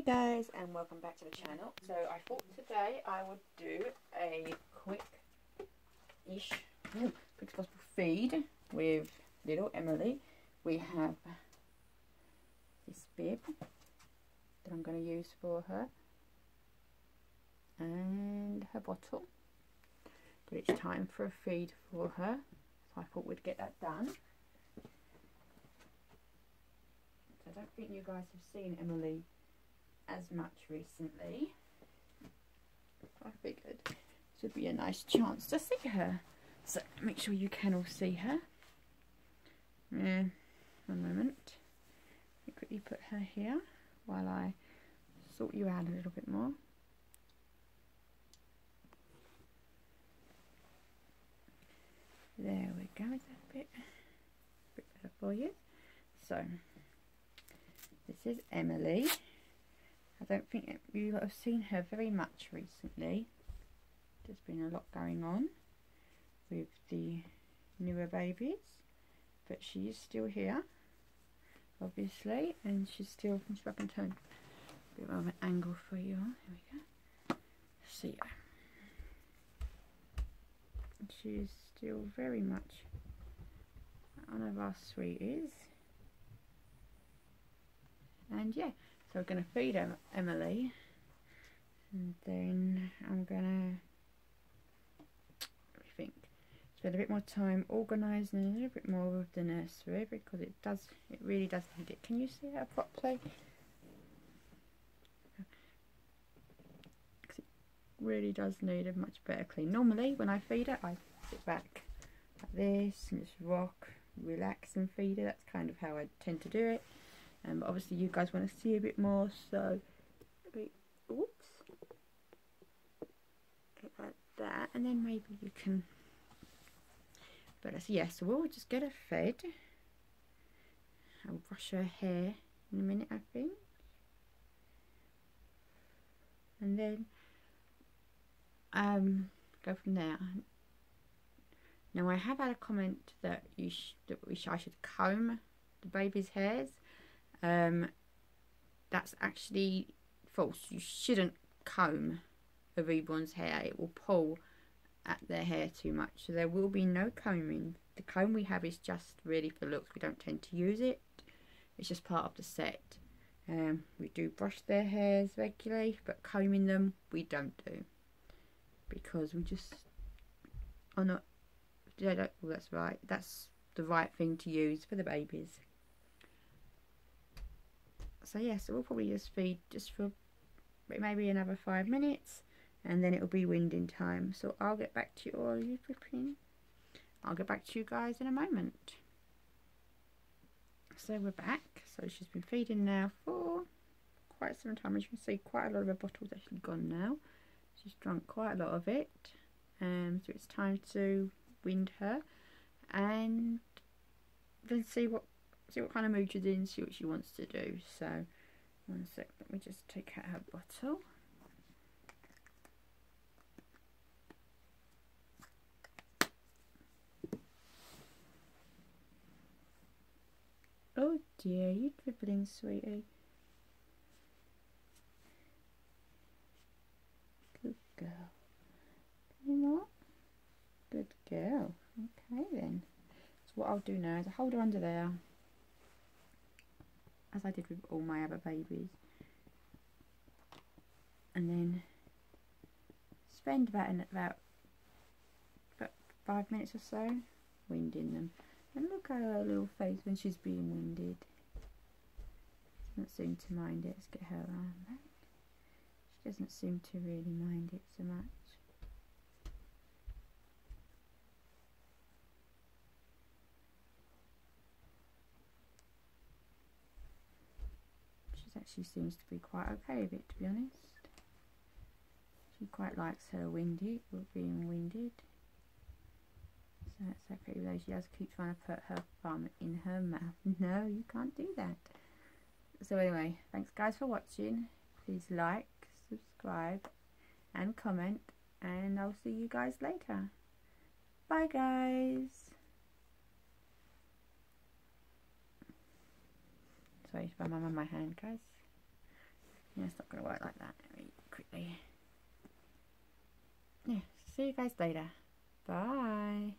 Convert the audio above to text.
Hey guys and welcome back to the channel. So I thought today I would do a quick-ish, quick possible feed with little Emily. We have this bib that I'm going to use for her and her bottle. But it's time for a feed for her. So I thought we'd get that done. So I don't think you guys have seen Emily as much recently. I figured this would be a nice chance to see her. So make sure you can all see her. Yeah, one moment. Let me quickly put her here while I sort you out a little bit more. There we go, that bit, a bit better for you? So, this is Emily. I don't think you have seen her very much recently. There's been a lot going on with the newer babies, but she is still here, obviously, and she's still. Let's can turn a bit of an angle for you. Here we go. See ya. She's still very much one of our sweeties, and yeah. So we're going to feed Emily and then I'm going to, think, spend a bit more time organising a little bit more of the nursery because it does, it really does need it. Can you see her properly? Because it really does need a much better clean. Normally when I feed it I sit back like this and just rock, relax and feed it. That's kind of how I tend to do it um, but obviously you guys want to see a bit more so oops. Like that and then maybe you can but yes yeah, so we'll just get her fed I'll brush her hair in a minute I think. And then um go from there. Now I have had a comment that you that we sh I should comb the baby's hairs um, that's actually false. You shouldn't comb a reborn's hair. It will pull at their hair too much. So there will be no combing. The comb we have is just really for looks. We don't tend to use it. It's just part of the set. Um, we do brush their hairs regularly, but combing them we don't do. Because we just are not... Well, that's right. That's the right thing to use for the babies so yeah so we'll probably just feed just for maybe another five minutes and then it'll be winding time. So I'll get back to you all you flipping I'll get back to you guys in a moment. So we're back. So she's been feeding now for quite some time. As you can see quite a lot of her bottle's actually gone now. She's drunk quite a lot of it. Um, so it's time to wind her and then see what see what kind of mood she's in, see what she wants to do. So, one sec, let me just take out her bottle. Oh dear, you dribbling, sweetie. Good girl. You know? Good girl. Okay then. So what I'll do now is I'll hold her under there as I did with all my other babies. And then spend about an, about, about five minutes or so winding them. And look at her little face when she's being winded. She doesn't seem to mind it. Let's get her around back. She doesn't seem to really mind it so much she seems to be quite okay with it to be honest. She quite likes her windy, being winded. So that's okay, though she does keep trying to put her thumb in her mouth. No, you can't do that. So anyway, thanks guys for watching. Please like, subscribe and comment and I'll see you guys later. Bye guys. Sorry, my mum on my hand guys. Yeah, it's not going to work like that very quickly. Yeah, see you guys later. Bye.